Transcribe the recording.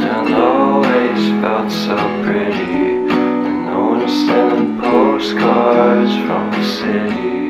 children always felt so pretty. And no one was postcards from the city.